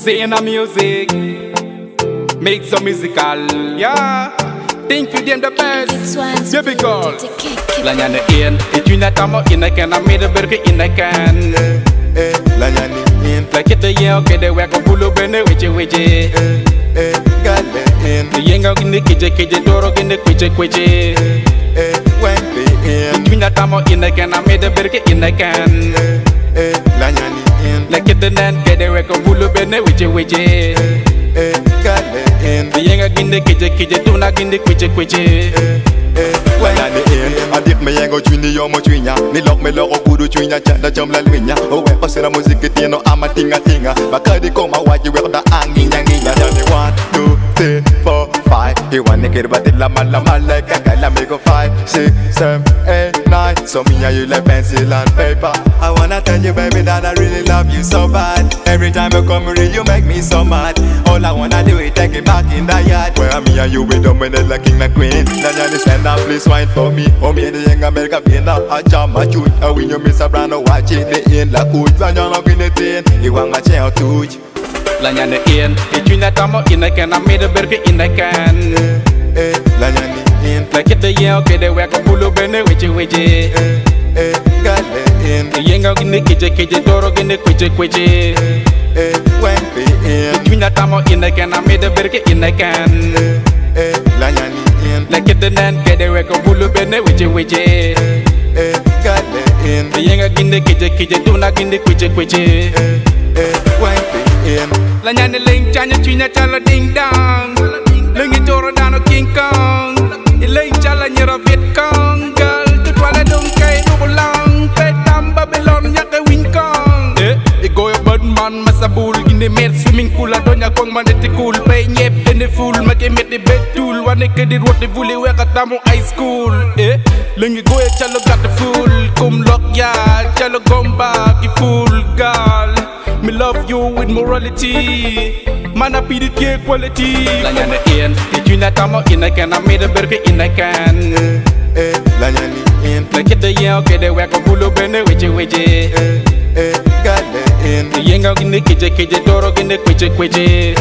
Saying a music, make some musical, yeah. Think you them the best, baby girl. La nyane in, it you not amo in a can, I made a burger in a can. Eh, eh, la in, Like it the yeah, okay, the work of bulu bene, which you which eh, eh, gale in, The yenga in the kije kije, doro in the quiche quiche. eh, eh, wembe in, You not amo in a can, I made a burger in a can. eh, eh, la nyani in, Like it the nan, get the work of bulu bene, which you which eh, eh, gale in, The yenga in the kije kije, do not in the quiche quiche. eh, eh, wembe in. Adik me yengo chwini yo mo chwinya Ni lok me loko kudu chwinya chanda chom la lwinya Owe pasira muziki tino ama tinga tinga. Bakadi koma waji wekda anginya nginya Yani one, two, three, four, five. You want naked but it lama lama like a guy me go five, six, seven, eight, nine. So me and you like pencil and paper. I wanna you so bad. Every time you come real you make me so mad. All I wanna do is take it back in the yard. Where me and you we dominate like king and queen. Now you stand up please wine for me. Oh me the young America being a a jam a shoot And when you miss a brand of watch it the in la coach When you're not in the tin You want a chair to La nyane in, it you not amo in a can, I made a burger in a can. Eh, eh, lanyani in. Like it the yeah, okay, the work of bulu bene, which you which Eh, eh, gale p.m. Yenga gine keje keje doro gine kweje kweje. Eh, 1 p.m. Kunya tamo ineken amide berke ineken. Eh, eh, lanyani in. Lekete nen kede weko bulu bene weje weje. Eh, eh, gale in. Yenga gine keje keje dona gine kweje kweje. Eh, eh, 1 p.m. Lanyani ling chanya chunya chala ding dong. cool a doña kong man iti cool. Pay ñep dene fool make met di betul Wane kedir wote vuli weka tamu high school Eh, lengi goye chalo got the fool. Kum lok ya, chalo gomba ki fool Girl, me love you with morality. Man a pidi tie quality. La ñane in, ti juna tamo inaken A mide berke inaken Eh, eh, la ñane ien La kide yen okede weko bulu bene weche weche Eh, eh, gale in Yenga gine keje keje doro gine kweche kweche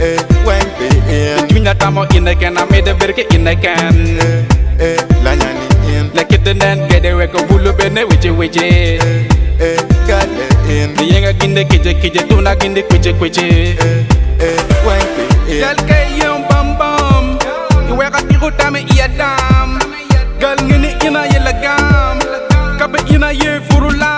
Eh, wengbe in Dunya tamo ineken amede verke ineken Eh, eh, lanyani in Lekete nen gede weko bulu bene weche weche Eh, eh, gale in Yenga gine keje keje tuna gine kweche kweche Eh, eh, wengbe in Yalke yon bam bam Iweka tiru tame iya dam Gal ngini ina yelagam Kabe ina ye furula